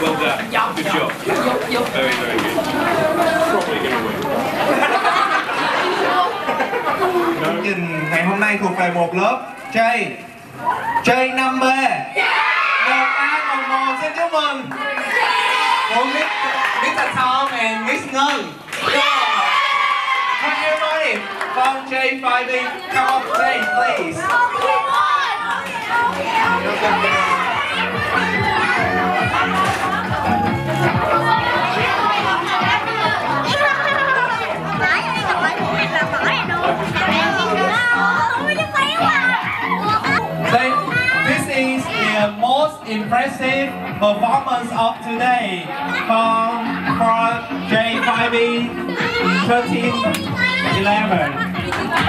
Well done. Yum, good job. Yum, yum. Very, very good. Probably going to win. Chương trình ngày hôm nay thuộc về một lớp. J J 5B Một A còn một. Xin chúc mừng. Của Miss, Miss Tom and Miss Ngân. Hi everybody from J5B Come on. impressive performance of today from, from J5B 1311.